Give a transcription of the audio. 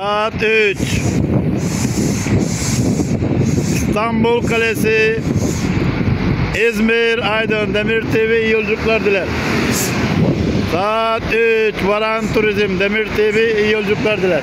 Saat 3. İstanbul Kalesi İzmir Aydın Demir TV iyi yolculuklar diler. Saat 3 Varan Turizm Demir TV iyi yolculuklar diler.